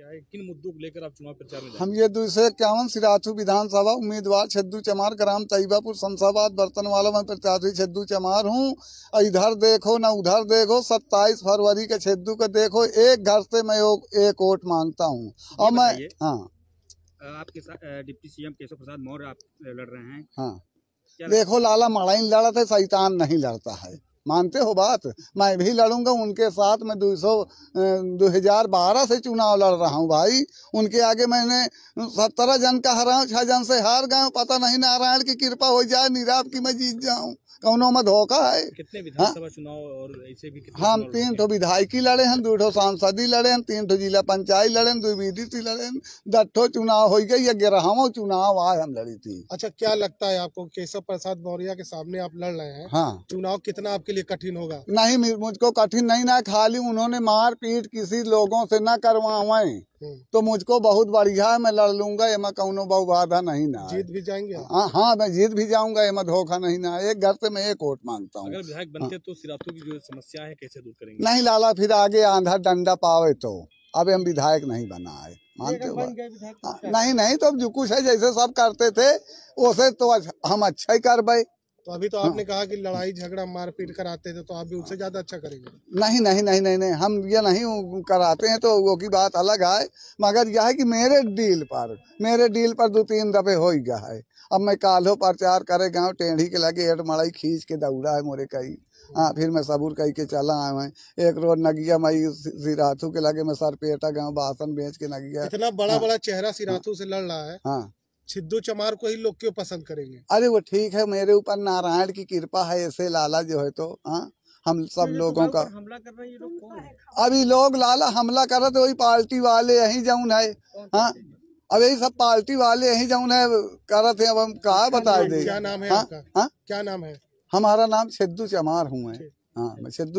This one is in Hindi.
किया है? किन मुद्दों को लेकर आप चुनाव प्रचार में हम ये दो सौ इक्यावन सिराथू विधानसभा उम्मीदवार छद्दू चमार ग्राम तैयबापुर शमशाबाद बर्तन वाला मैं प्रत्याशी छद्दू चमार हूँ। इधर देखो न उधर देखो सत्ताईस फरवरी के छद्दू को देखो एक घर से मैं एक वोट माँगता हूँ। और मैं हाँ। आपके साथ डिप्टी सीएम केशव प्रसाद मौर्य आप लड़ रहे हैं। हाँ। देखो लाला मड़ाई लड़ा था शैतान नहीं लड़ता है। मानते हो बात? मैं भी लड़ूँगा, उनके साथ मैं दो सौ दो हज़ार बारह से चुनाव लड़ रहा हूँ भाई। उनके आगे मैंने सत्रह जन का हरा हूँ छह जन से हार गए। पता नहीं नारायण की कृपा हो जाए नीराब की मैं जीत जाऊँ। कौनो में धोखा है। कितने विधानसभा चुनाव और ऐसे भी कितने हम तीन ठो विधायकी लड़े हैं दो ठो सांसदी लड़े हैं तीन ठो जिला पंचायत लड़े हैं दो बीडीसी लड़े हैं। दस ठो चुनाव हो गई या ग्यारहवा चुनाव आए हम लड़ी थी। अच्छा क्या लगता है आपको केशव प्रसाद मौर्य के सामने आप लड़ रहे हैं? हाँ। चुनाव कितना आपके लिए कठिन होगा? नहीं मुझको कठिन नहीं ना खाली उन्होंने मार पीट किसी लोगों से न हम्म, तो मुझको बहुत बढ़िया है मैं लड़ लूँगा एमा कौनो बहु बाधा नहीं ना जीत भी जाएँगे? हाँ हाँ मैं जीत भी जाऊँगा एमा धोखा नहीं ना एक घर से मैं एक वोट माँगता हूँ। अगर विधायक बनते तो सिराथू की जो समस्या है कैसे दूर करेंगे? नहीं लाला फिर आगे आंधा डंडा पावे तो। अब हम विधायक नहीं बना है। मानते हो हाँ, नहीं नहीं तो अब जो कुछ है जैसे सब करते थे उसे तो हम अच्छा ही करबे तो अभी तो आपने कहा कि लड़ाई झगड़ा मारपीट कराते थे तो आप भी उससे ज़्यादा अच्छा करेंगे। नहीं नहीं नहीं नहीं नहीं हम ये नहीं कराते हैं तो वो की बात अलग है। मगर यह है कि मेरे डील पर मेरे डील पर दो तीन दफे हो ही गया है। अब मैं कालो प्रचार करे गाँव टेढ़ी के लगे एट मड़ाई खींच के दौड़ा है मोरे कई। हाँ फिर मैं सबूर कही के चला आया मैं एक रोज नगिया मई सिराथू के लगे मैं सरपेटा गाँव बासन बेच के नगिया। इतना बड़ा हाँ। बड़ा चेहरा सिराथू से लड़ रहा है। हाँ। सिद्धू चमार को ही लोग क्यों पसंद करेंगे? अरे वो ठीक है मेरे ऊपर नारायण की कृपा है ऐसे लाला जो है तो हाँ हम सब लोगों का। हमला कर रहे हैं ये लोग कौन है? अभी लोग लाला हमला करत वही पार्टी वाले यही जौन है हाँ। अब यही सब पार्टी वाले यही जौन है कर रहे थे अब हम कहा बता दे क्या नाम है हाँ हाँ? क्या नाम है? हमारा नाम सिद्धू चमार हूँ मैं। हाँ मैं सिद्धू